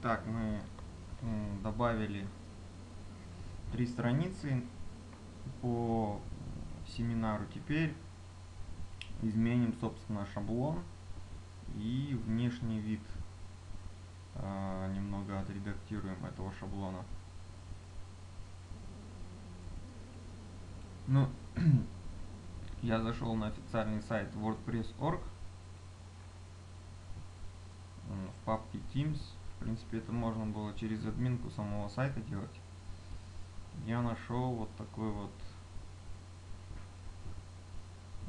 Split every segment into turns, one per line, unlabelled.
Так, мы добавили три страницы по семинару. Теперь изменим, собственно, шаблон и внешний вид. А, немного отредактируем этого шаблона. Ну, я зашел на официальный сайт WordPress.org в папке Teams. В принципе, это можно было через админку самого сайта делать. Я нашел вот такой вот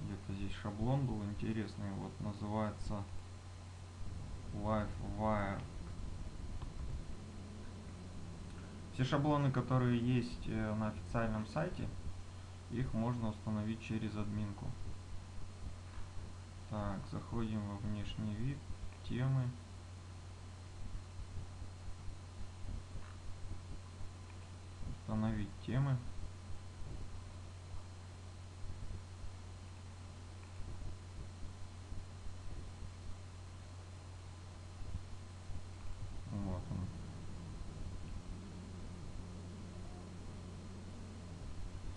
где-то здесь шаблон был интересный. Вот называется LiveWire. Все шаблоны, которые есть э, на официальном сайте, их можно установить через админку. Так, заходим во внешний вид, темы. Установить темы. Вот он.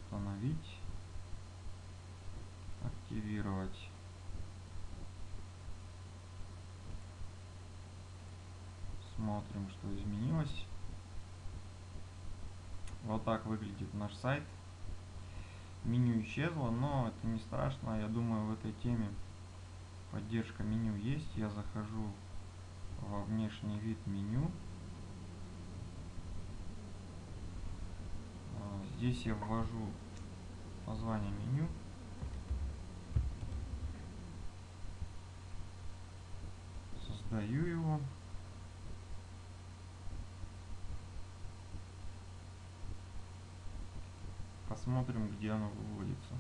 Установить. Активировать. Смотрим, что изменилось. Вот так выглядит наш сайт. Меню исчезло, но это не страшно. Я думаю, в этой теме поддержка меню есть. Я захожу во внешний вид меню. А, здесь я ввожу название меню. Создаю его. Посмотрим, где оно выводится.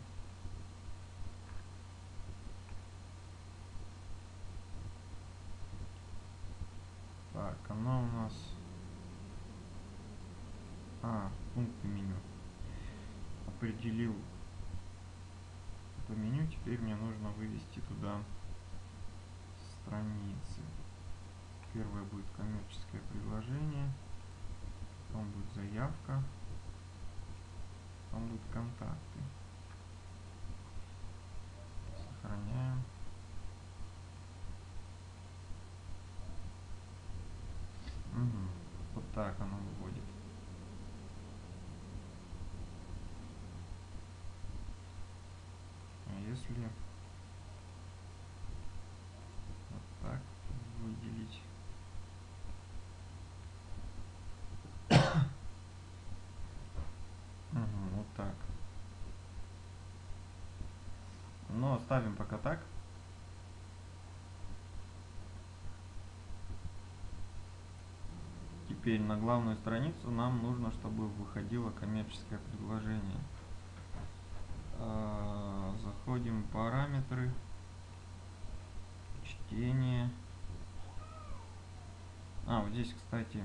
Так, оно у нас... А, пункты меню. Определил это меню. Теперь мне нужно вывести туда страницы. Первое будет коммерческое предложение. Потом будет заявка там будут контакты. Сохраняем. Угу. Вот так оно выводит. А если вот так выделить так. Но оставим пока так. Теперь на главную страницу нам нужно, чтобы выходило коммерческое предложение. А, заходим в параметры, чтение. А, вот здесь, кстати,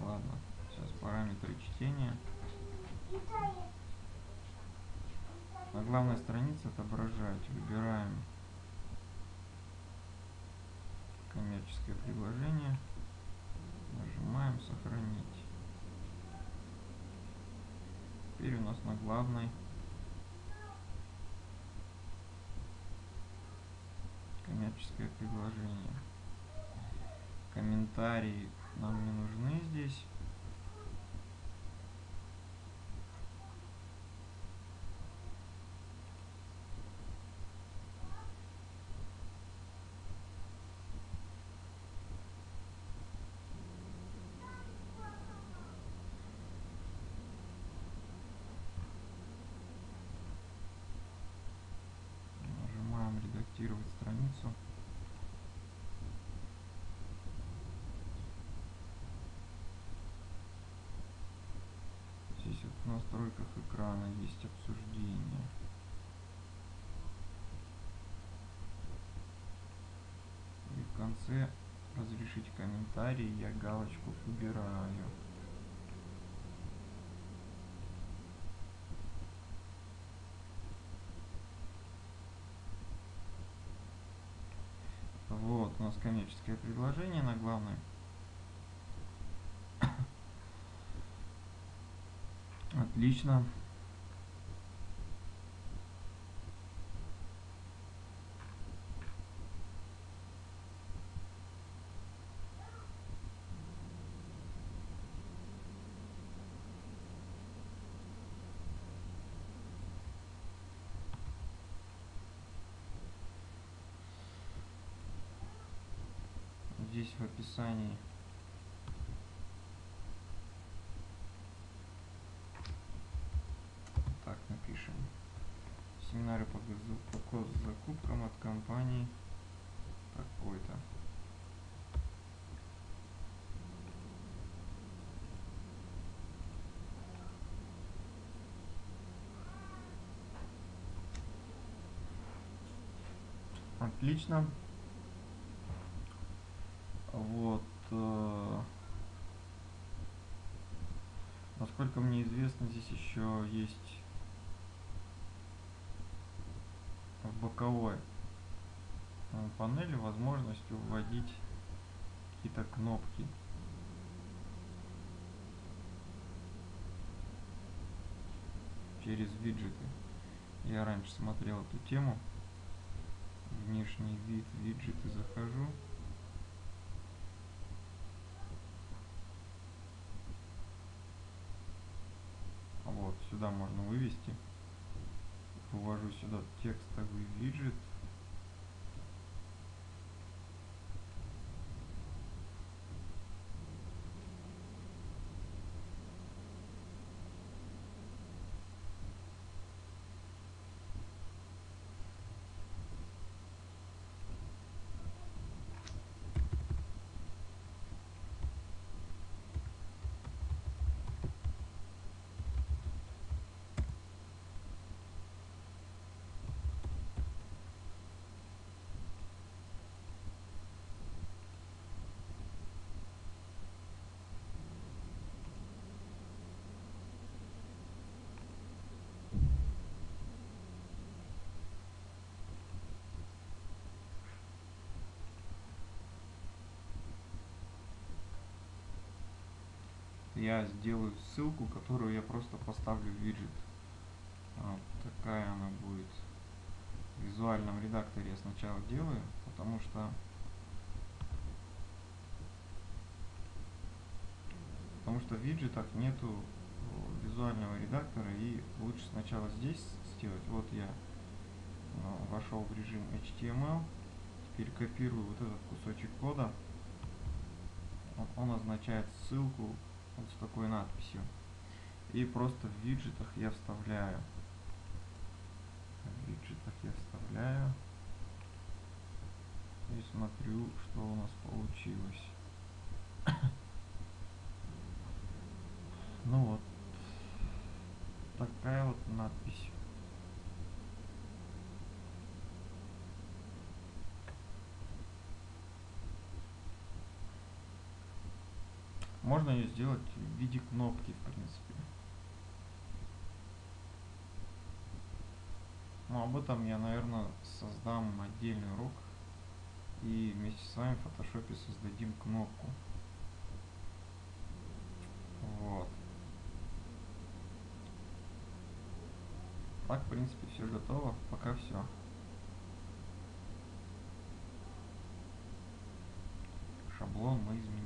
ладно, сейчас параметры чтения. На главной странице отображать. Выбираем коммерческое предложение. Нажимаем сохранить. Теперь у нас на главной коммерческое предложение. Комментарии нам не нужны здесь. Страницу. Здесь вот в настройках экрана есть обсуждение. И в конце разрешить комментарий я галочку убираю. Нас коммерческое предложение на главной. Отлично. Здесь в описании. Так напишем. Семинары по, по закупкам от компании. Такой-то Отлично. Вот. Э, насколько мне известно, здесь еще есть в боковой э, панели возможность вводить какие-то кнопки. через виджеты. Я раньше смотрел эту тему. Внешний вид, виджеты захожу. Сюда можно вывести. Вывожу сюда текстовый виджет. Я сделаю ссылку, которую я просто поставлю в виджет. Вот такая она будет. В визуальном редакторе я сначала делаю, потому что потому что в виджетах нету визуального редактора и лучше сначала здесь сделать. Вот я э, вошел в режим HTML, теперь копирую вот этот кусочек кода, он означает ссылку вот с такой надписью. И просто в виджетах я вставляю. В виджетах я вставляю. И смотрю, что у нас получилось. ну вот. Такая вот надпись. Можно ее сделать в виде кнопки, в принципе. Ну, об этом я, наверное, создам отдельный урок. И вместе с вами в фотошопе создадим кнопку. Вот. Так, в принципе, все готово. Пока все. Шаблон мы изменим.